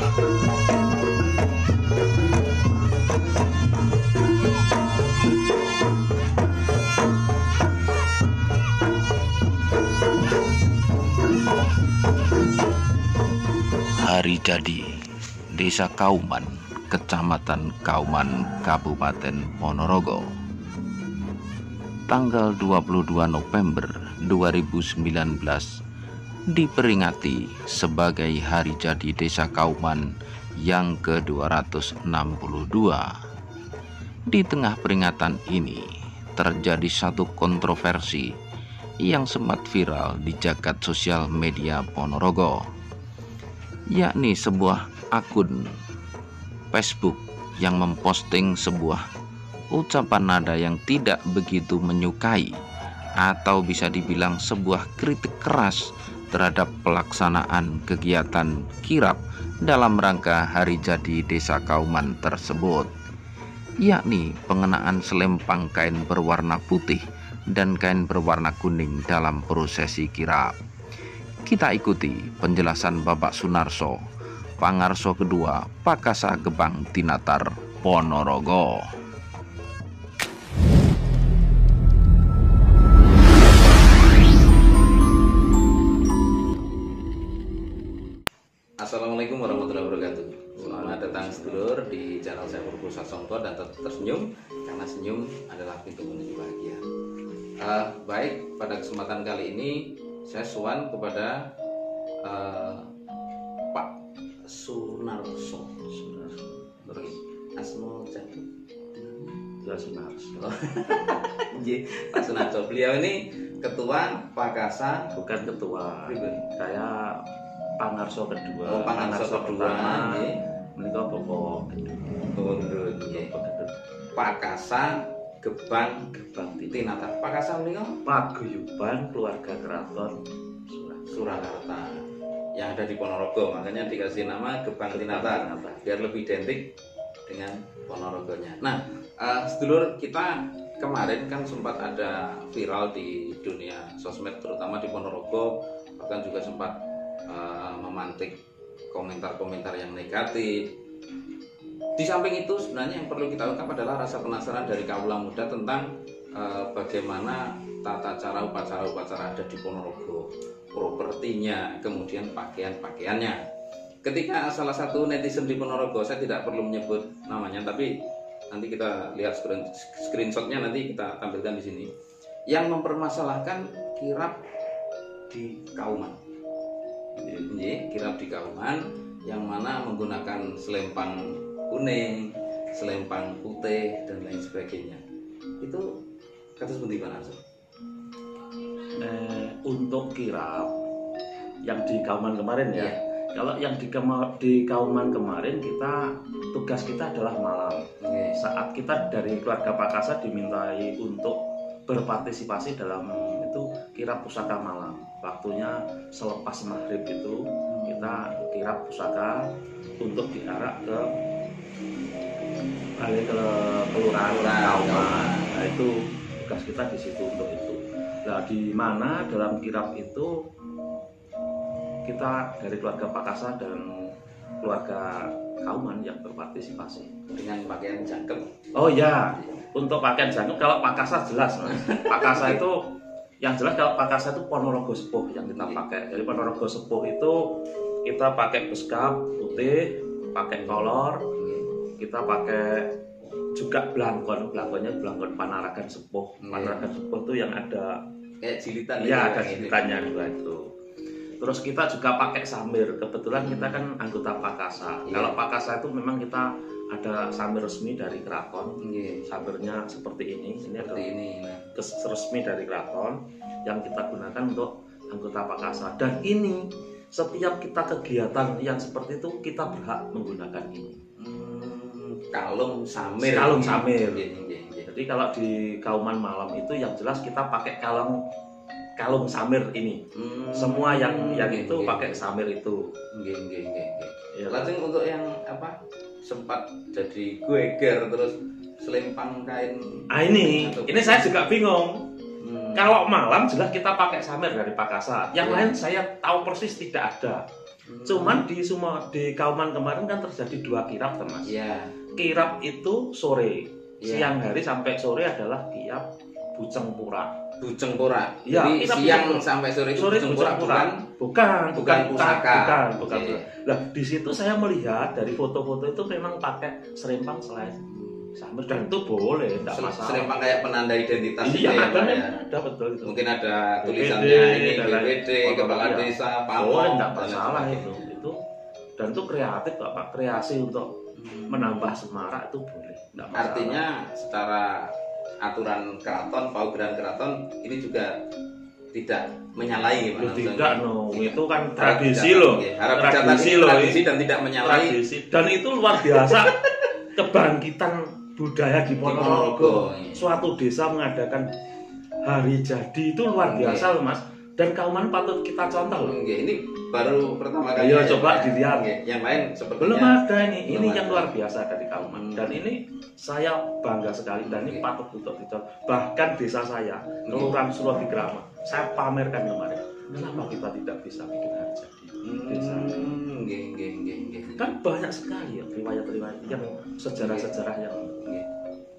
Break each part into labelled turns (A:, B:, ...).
A: Hari jadi Desa Kauman, Kecamatan Kauman, Kabupaten Ponorogo. Tanggal 22 November 2019 diperingati sebagai hari jadi Desa Kauman yang ke-262. Di tengah peringatan ini terjadi satu kontroversi yang sempat viral di jagat sosial media Ponorogo yakni sebuah akun Facebook yang memposting sebuah ucapan nada yang tidak begitu menyukai atau bisa dibilang sebuah kritik keras terhadap pelaksanaan kegiatan kirap dalam rangka hari jadi desa Kauman tersebut yakni pengenaan selempang kain berwarna putih dan kain berwarna kuning dalam prosesi kirap. Kita ikuti penjelasan Bapak Sunarso, Pangarso kedua, Pakasa Gebang Tinatar, Ponorogo. Di channel saya Purpusa Songko dan tetap tersenyum karena senyum adalah pintu menuju bahagia. Uh, baik, pada kesempatan kali ini saya suan kepada uh, Pak Sunarso Sunarso terus? Asmo Jatuh
B: Sunarso
A: Pak Sunarso beliau ini ketua Pakasa
B: bukan ketua. Saya Pangarso kedua.
A: Oh, Pangarso, kedua
B: menikah Bapak
A: Pakasa Gebang Gebang Tinatar. Pakasa menika
B: paguyuban keluarga keraton
A: Surakarta yang ada di Ponorogo. Makanya dikasih nama Gebang Tinatar biar lebih identik dengan Ponorogonya. Nah, uh, sedulur kita kemarin kan sempat ada viral di dunia sosmed terutama di Ponorogo bahkan juga sempat uh, memantik komentar-komentar yang negatif di samping itu sebenarnya yang perlu kita ungkap adalah rasa penasaran dari kaula muda tentang e, bagaimana tata cara upacara-upacara ada di Ponorogo, propertinya, kemudian pakaian-pakaiannya. Ketika salah satu netizen di Ponorogo, saya tidak perlu menyebut namanya, tapi nanti kita lihat screen, screenshotnya nanti kita tampilkan di sini, yang mempermasalahkan kirap di Kauman. Ini kirap di Kauman yang mana menggunakan selempang kuning, selempang putih dan lain sebagainya. Itu kata seperti mana
B: Eh, untuk kirap yang di Kauman kemarin ya. ya. Kalau yang di, di Kauman kemarin kita tugas kita adalah malam. Okay. Saat kita dari keluarga Pakasa dimintai untuk berpartisipasi dalam itu kirap pusaka malam. Waktunya selepas maghrib itu kita kirap pusaka untuk diarak ke balik ke kelurahan Kauman. Nah itu tugas kita di situ untuk itu. Nah di mana dalam kirap itu kita dari keluarga Pakasa dan keluarga Kauman yang berpartisipasi
A: dengan pakaian jangkep.
B: Oh ya, untuk pakaian jangkep kalau Pakasa jelas mas. Pakasa itu yang jelas kalau Pakasa itu Ponorogo Sepuh yang kita pakai. Jadi Ponorogo Sepuh itu kita pakai beskap putih, pakai kolor, kita pakai juga belangkon. Belangkonnya belangkon panaragan sepuh. Panaragan sepuh itu yang ada
A: kayak jilitan
B: ya ada jilitannya juga itu. Terus kita juga pakai samir. Kebetulan kita kan anggota pakasa. Yeah. kalau pakasa itu memang kita ada samir resmi dari keraton yeah. samirnya seperti ini.
A: Ini seperti ini
B: resmi dari keraton yang kita gunakan untuk anggota pakasa. Dan ini setiap kita kegiatan yang seperti itu kita berhak menggunakan ini.
A: Kalung samir.
B: Kalung samir. Jadi kalau di kauman malam itu yang jelas kita pakai kalung kalung samir ini. Hmm. semua yang yang itu pakai samir itu.
A: Nggih nggih nggih ya langsung untuk yang apa sempat jadi gueger terus selempang kain
B: ah ini ini saya juga bingung hmm. kalau malam jelas kita pakai samir dari Pakasa yang ya. lain saya tahu persis tidak ada Hmm. Cuman di semua di Kauman kemarin kan terjadi dua kirap, Mas.
A: Iya.
B: Kirap itu sore.
A: Iya.
B: Siang hari sampai sore adalah kirap Buceng Pura.
A: Buceng Pura.
B: Iya,
A: Jadi
B: kita
A: siang
B: Pura.
A: sampai sore itu
B: Sore
A: bukan
B: Bukan,
A: bukan pusaka.
B: Bukan, bukan.
A: Oke.
B: Nah, di situ saya melihat dari foto-foto itu memang pakai serempang selain sambil dan itu boleh, tidak masalah.
A: Serempang kayak penanda identitas
B: Iya,
A: ya,
B: ada,
A: Pak, ya.
B: ada betul itu.
A: Mungkin ada tulisannya ini BPD, kepala
B: iya.
A: desa,
B: boleh,
A: pamong,
B: tidak
A: dan lain
B: masalah itu. Itu dan itu kreatif Bapak, kreasi untuk
A: Hmm.
B: menambah semarak itu boleh, tidak masalah.
A: Artinya secara aturan keraton, paugeran keraton ini juga tidak menyalahi
B: Loh, tidak no,
A: Tidak.
B: itu kan tradisi loh.
A: Harap
B: Tradisi loh,
A: tradisi dan tidak menyalahi
B: tradisi dan itu luar biasa kebangkitan budaya di
A: Ponorogo, iya.
B: Suatu desa mengadakan hari jadi itu luar
A: Oke.
B: biasa loh mas. Dan kauman patut kita contoh loh.
A: Ini baru pertama kali.
B: Ayo,
A: ya,
B: coba dilihat.
A: Yang lain sepertinya
B: Belum ada ini,
A: Belum
B: ini
A: ada.
B: yang luar biasa dari kauman. Dan ini saya bangga sekali dan ini patut untuk dicontoh. Bahkan desa saya, Kelurahan Surodigrama, saya pamerkan kemarin. Kenapa kita tidak bisa bikin hari jadi desa?
A: Hmm, nggih, nggih, nggih, nggih.
B: kan banyak sekali ya riwayat-riwayat yang sejarah-sejarah yang.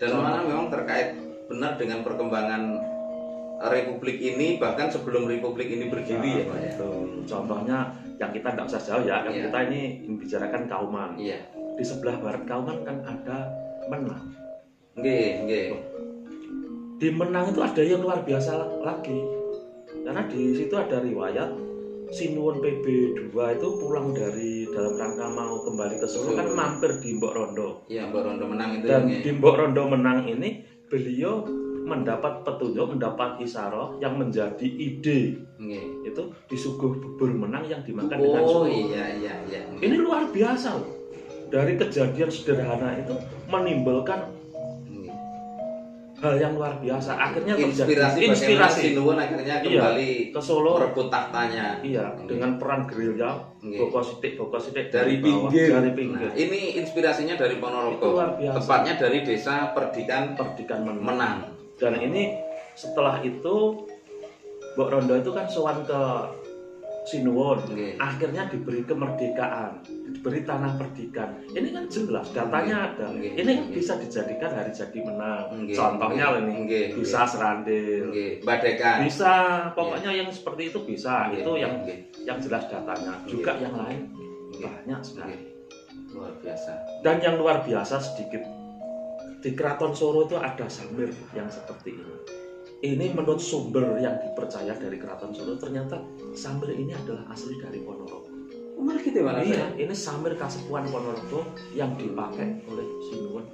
A: Dan mana memang terkait benar dengan perkembangan Republik ini bahkan sebelum Republik ini berdiri ya Pak ya.
B: Betul. Contohnya yang kita tidak usah jauh ya, kan
A: Iya.
B: kita ini membicarakan Kauman.
A: Iya.
B: Di sebelah barat Kauman kan ada Menang.
A: Nggih, nggih.
B: Di Menang itu ada yang luar biasa lagi. Karena di situ ada riwayat Sinuwun PB2 itu pulang dari dalam rangka mau kembali ke Solo kan mampir di Mbok Rondo.
A: Iya, Mbak Rondo menang itu
B: Dan
A: nggih.
B: di Mbok Rondo Menang ini beliau mendapat petunjuk, mendapat isaroh yang menjadi ide
A: Nggih.
B: itu disuguh bubur menang yang dimakan dengan
A: Oh
B: suhu.
A: iya iya iya.
B: Ini luar biasa loh. Dari kejadian sederhana itu menimbulkan hal yang luar biasa. Akhirnya
A: inspirasi
B: terjadi inspirasi
A: Sinuwun akhirnya
B: Iya.
A: kembali
B: ke Solo.
A: merebut tahtanya
B: Iya, dengan peran gerilya, boko sidik, boko sidik
A: dari
B: bawah,
A: pinggir.
B: dari
A: Nah,
B: pinggir.
A: ini inspirasinya dari Ponorogo. Tepatnya dari desa Perdikan
B: Perdikan menang.
A: Menang.
B: Dan ini setelah itu Mbok Rondo itu kan sowan ke Sinuwun.
A: Nggih.
B: Akhirnya diberi kemerdekaan, diberi tanah perdikan. Ini kan jelas, datanya ada.
A: Nggih.
B: Ini kan bisa dijadikan hari jadi menang.
A: Nggih.
B: Contohnya loh ini,
A: Nggih.
B: bisa serandil,
A: Nggih. Badekan.
B: bisa, pokoknya yang seperti itu bisa.
A: Nggih,
B: Itu yang
A: nggih.
B: yang jelas datanya. Juga yang lain
A: Nggih.
B: banyak sekali.
A: Nggih. luar biasa.
B: Dan yang luar biasa sedikit di Keraton Solo itu ada samir yang seperti ini. Ini menurut sumber yang dipercaya dari Keraton Solo ternyata samir ini adalah asli dari Ponorogo.
A: Oh, malah gitu mana
B: Iya, ini samir kasepuan Ponorogo yang dipakai oleh Sinuwun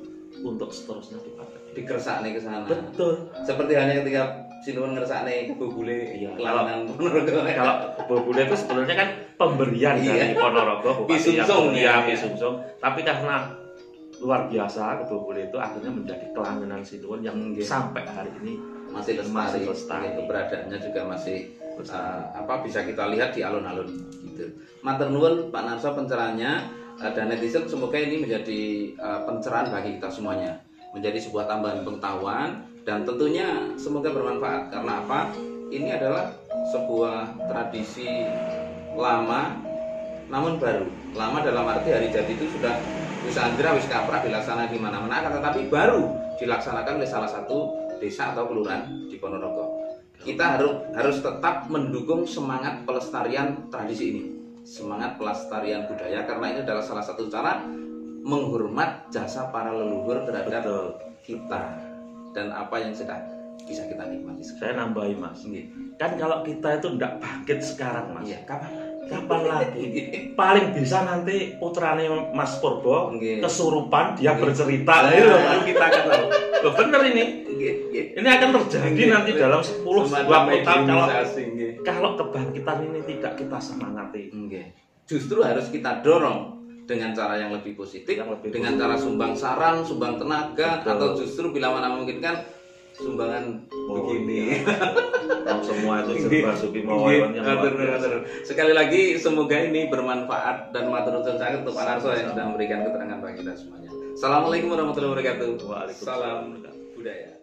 B: untuk seterusnya dipakai.
A: Dikersakne ke sana.
B: Betul.
A: Seperti halnya ketika Sinuwun ngersakne bubule
B: Iya.
A: kelangan Ponorogo.
B: Kalau Bobule itu sebenarnya kan pemberian dari
A: Iya.
B: Ponorogo, bupati
A: Pisungsung,
B: ya,
A: ya.
B: Tapi karena luar biasa Bobule itu akhirnya menjadi kelangenan Sinuwun yang sampai hari ini
A: masih lestari,
B: Masih lestari.
A: Keberadaannya juga masih
B: Lestari.
A: uh, apa bisa kita lihat di alun-alun gitu. Matur nuwun Pak Narso pencerahannya uh, dan netizen semoga ini menjadi uh, pencerahan bagi kita semuanya, menjadi sebuah tambahan pengetahuan dan tentunya semoga bermanfaat karena apa? Ini adalah sebuah tradisi lama namun baru. Lama dalam arti hari jadi itu sudah wis andra wis kaprah dilaksanakan di mana-mana akan tetapi baru dilaksanakan oleh salah satu desa atau kelurahan di Ponorogo. Kita harus harus tetap mendukung semangat pelestarian tradisi ini, semangat pelestarian budaya karena ini adalah salah satu cara menghormat jasa para leluhur terhadap
B: Betul.
A: kita dan apa yang sudah bisa kita nikmati.
B: Saya nambahi mas. Kan kalau kita itu tidak bangkit sekarang mas,
A: Iya, kapan?
B: Kapan lagi? Paling bisa nanti putrane Mas Purbo kesurupan dia bercerita. Ini loh baru kita akan tahu. Loh bener ini. Ini akan terjadi nanti dalam 10
A: Semacam
B: 20 tahun kalau kalau kebangkitan ini tidak kita semangati.
A: Justru harus kita dorong dengan cara yang lebih positif,
B: Yang lebih
A: dengan cara sumbang saran, sumbang tenaga,
B: Betul.
A: atau justru bila mana memungkinkan sumbangan
B: Oh,
A: begini.
B: iya. Yang semua itu serba supi mawawan yang.
A: Sekali lagi semoga ini bermanfaat dan matur nuwun sangat untuk Pak Narso yang sudah memberikan keterangan bagi kita semuanya. Assalamualaikum warahmatullahi wabarakatuh.
B: Waalaikumsalam.
A: Salam budaya.